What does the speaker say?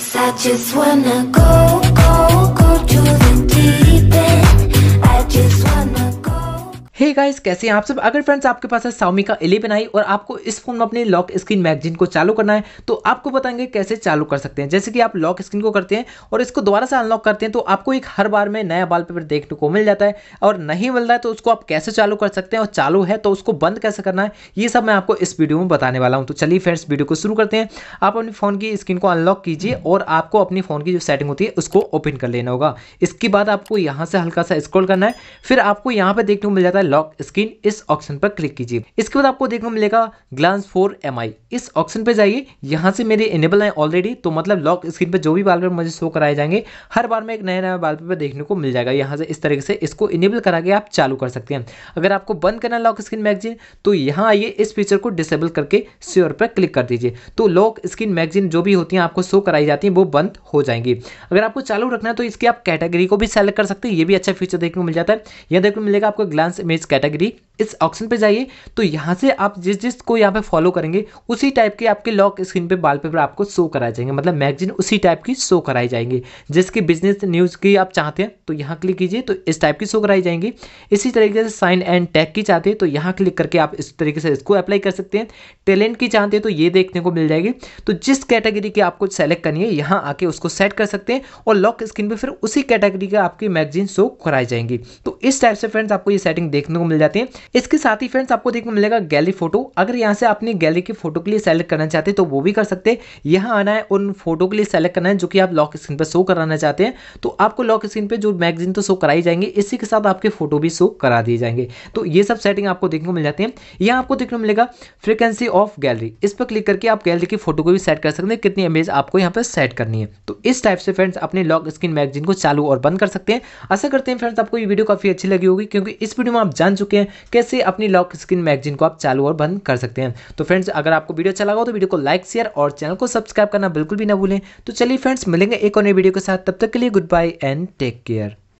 Guess I just wanna go, go guys कैसे हैं आप सब? अगर फ्रेंड्स आपके पास है Xiaomi का 11 आई और आपको इस फ़ोन में अपने लॉक स्क्रीन मैगजीन को चालू करना है तो आपको बताएँगे कैसे चालू कर सकते हैं। जैसे कि आप लॉक स्क्रीन को करते हैं और इसको दोबारा से अनलॉक करते हैं तो आपको एक हर बार में नया वॉलपेपर देखने को मिल जाता है और नहीं मिल रहा है तो उसको आप कैसे चालू कर सकते हैं और चालू है तो उसको बंद कैसे करना है, ये सब मैं आपको इस वीडियो में बताने वाला हूँ। तो चलिए फ्रेंड्स वीडियो को शुरू करते हैं। आप अपने फ़ोन की स्क्रीन को अनलॉक कीजिए और आपको अपनी फ़ोन की जो सेटिंग होती है, उसको ओपन कर लेना होगा। इसके बाद आपको यहाँ से हल्का सा स्क्रॉल करना है, फिर आपको यहाँ पर देखने को मिल जाता है लॉक स्क्रीन इस ऑप्शन पर क्लिक कीजिए। इसके बाद आपको देखने को मिलेगा ग्लांस फोर एम इस ऑप्शन पर जाइए। यहाँ से मेरे इनेबल है ऑलरेडी तो मतलब लॉक स्क्रीन पे जो भी वॉलपेपर मुझे शो कराए जाएँगे, हर बार में एक नया नया वॉलपेपर देखने को मिल जाएगा। यहाँ से इस तरीके से इसको इनेबल करा के आप चालू कर सकते हैं। अगर आपको बंद करना लॉक स्क्रीन मैगजीन तो यहाँ आइए, इस फीचर को डिसेबल करके श्योर पर क्लिक कर दीजिए। तो लॉक स्क्रीन मैगजीन जो भी होती हैं, आपको शो कराई जाती हैं, वो बंद हो जाएँगी। अगर आपको चालू रखना है तो इसकी आप कैटेगरी को भी सेलेक्ट कर सकते हैं। ये भी अच्छा फीचर देखने को मिल जाता है। यह देखने को मिलेगा आपको ग्लांस इमेज कैटेगरी degree इस ऑप्शन पे जाइए तो यहाँ से आप जिस जिस को यहाँ पे फॉलो करेंगे, उसी टाइप के आपके लॉक स्क्रीन पे वॉलपेपर आपको शो कराए जाएँगे। मतलब मैगजीन उसी टाइप की शो कराई जाएँगे। जिसकी बिज़नेस न्यूज़ की आप चाहते हैं तो यहाँ क्लिक कीजिए तो इस टाइप की शो कराई जाएँगी। इसी तरीके से साइन एंड टैग की चाहते हैं तो यहाँ क्लिक करके आप इस तरीके से इसको अप्लाई कर सकते हैं। टैलेंट की चाहते हैं तो ये देखने को मिल जाएगी। तो जिस कैटेगरी की आपको सेलेक्ट करनी है, यहाँ आके उसको सेट कर सकते हैं और लॉक स्क्रीन पर फिर उसी कैटेगरी का आपकी मैगजीन शो कराई जाएँगी। तो इस टाइप से फ्रेंड्स आपको ये सेटिंग देखने को मिल जाती है। इसके साथ ही फ्रेंड्स आपको देखने को मिलेगा गैलरी फ़ोटो अगर यहाँ से अपनी गैली की फ़ोटो के लिए सेलेक्ट करना चाहते हैं तो वो भी कर सकते हैं। यहाँ आना है उन फ़ोटो के लिए सेलेक्ट करना है, जो कि आप लॉक स्क्रीन पर शो कराना चाहते हैं। तो आपको लॉक स्क्रीन पर जो मैगजीन तो शो कराई जाएँगे, इसी के साथ आपके फ़ोटो भी शो करा दिए जाएँगे। तो ये सब सेटिंग आपको देखने को मिल जाती है। यहाँ आपको देखने को मिलेगा फ्रिक्वेंसी ऑफ़ गैलरी इस पर क्लिक करके आप गैलरी की फ़ोटो को भी सेट कर सकते हैं। कितनी इमेज आपको यहाँ पर सेट करनी है। तो इस टाइप से फ्रेंड्स अपने लॉक स्क्रीन मैगजीन को चालू और बंद कर सकते हैं। आशा करते हैं फ्रेंड्स आपको ये वीडियो काफ़ी अच्छी लगी होगी, क्योंकि इस वीडियो में आप जान चुके हैं कैसे अपनी लॉक स्क्रीन मैगजीन को आप चालू और बंद कर सकते हैं। तो फ्रेंड्स अगर आपको वीडियो अच्छा लगा हो तो वीडियो को लाइक शेयर और चैनल को सब्सक्राइब करना बिल्कुल भी ना भूलें। तो चलिए फ्रेंड्स मिलेंगे एक और नई वीडियो के साथ। तब तक के लिए good bye and take care